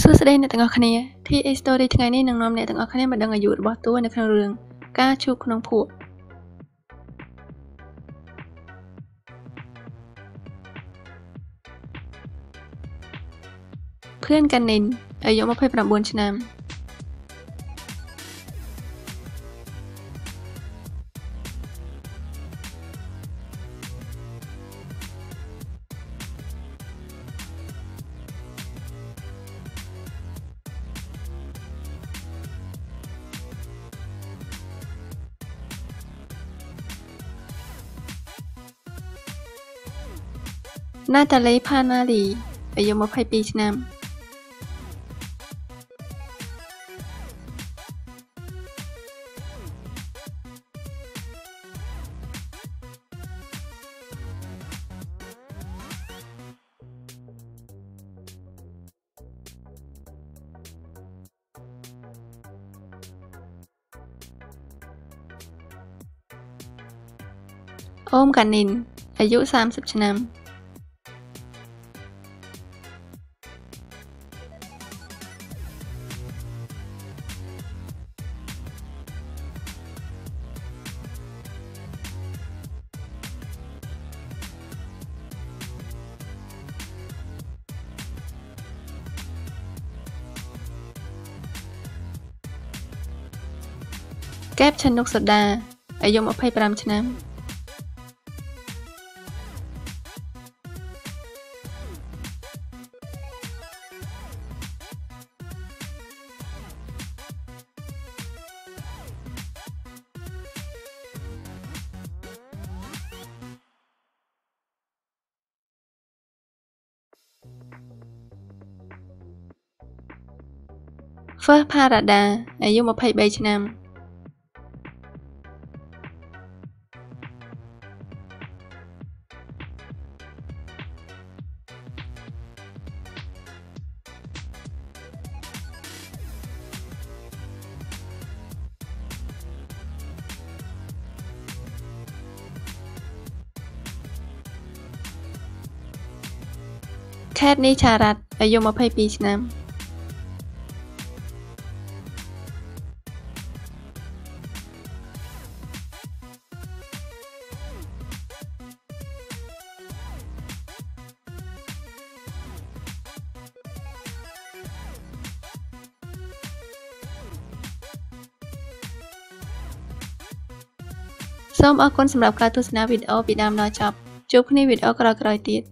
សួស្តីអ្នកទាំងអស់គ្នា TA Story ថ្ងៃនេះនឹងនាំអ្នកទាំងអស់គ្នាមកដឹងអាយុរបស់តួនៅក្នុងរឿងការជួបក្នុងភក់ឃឿនកានីនអាយុ29ឆ្នាំ ណាតាលីផាណាលីអាយុ22ឆ្នាំអូមកានិនអាយុ30ឆ្នាំ កែបឆនុកសូដាអាយុ25ឆ្នាំហ្វឺផារ៉ាដាអាយុ23ឆ្នាំ ខេតនីឆារ៉ាត់អាយុ22ឆ្នាំសូមអរគុណសម្រាប់ការទស្សនាវីដេអូពីដើមដល់ចប់ជួបគ្នាវីដេអូក្រោយៗទៀត